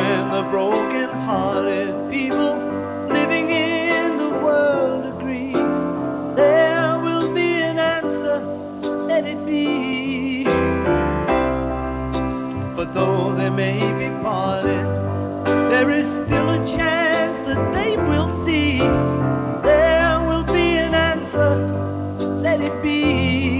And when the broken hearted people living in the world agree, there will be an answer, let it be. For though they may be parted, there is still a chance that they will see. There will be an answer, let it be.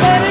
better.